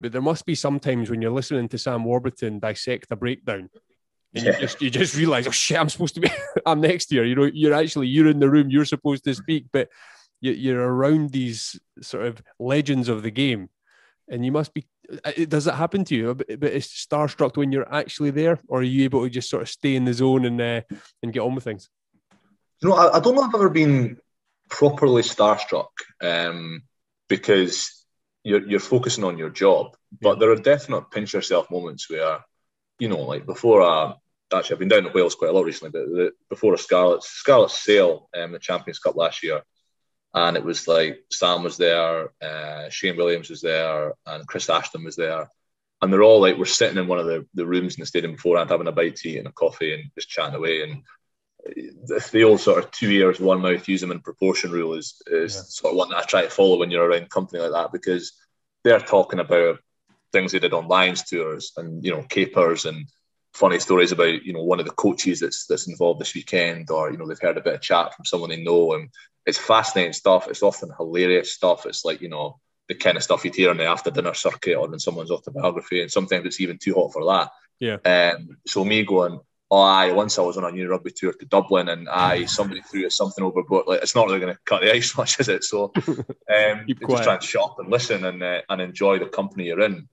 but there must be sometimes when you're listening to Sam Warburton dissect a breakdown. And Yeah. you just you just realize, oh shit, I'm supposed to be I'm next year. You know, you're actually you're in the room, you're supposed to speak, but you, you're around these sort of legends of the game. And you must be uh, does it happen to you? But but it's starstruck when you're actually there, or are you able to just sort of stay in the zone and uh, and get on with things? You know, I, I don't know if I've ever been properly starstruck um, because you're you're focusing on your job, but there are definite pinch yourself moments where, you know, like before a actually I've been down to Wales quite a lot recently, but the, before a Scarlet Scarlet Sale, um, the Champions Cup last year, and it was like Sam was there, uh, Shane Williams was there, and Chris Ashton was there. And they're all like, we're sitting in one of the, the rooms in the stadium beforehand, having a bite to eat and a coffee and just chatting away. And the, old sort of two ears, one mouth, use them in proportion rule is, is Yeah. sort of one that I try to follow when you're around company like that because they're talking about things they did on Lions tours and, you know, capers and funny stories about, you know, one of the coaches that's that's involved this weekend or, you know, they've heard a bit of chat from someone they know. And it's fascinating stuff. It's often hilarious stuff. It's like, you know, the kind of stuff you'd hear on the after dinner circuit or in someone's autobiography. And sometimes it's even too hot for that. Yeah. Um, so me going, oh, aye, once I was on a new rugby tour to Dublin and aye, somebody threw something overboard. Like, it's not really going to cut the ice much, is it? So um, just try and shop and listen and, uh, and enjoy the company you're in.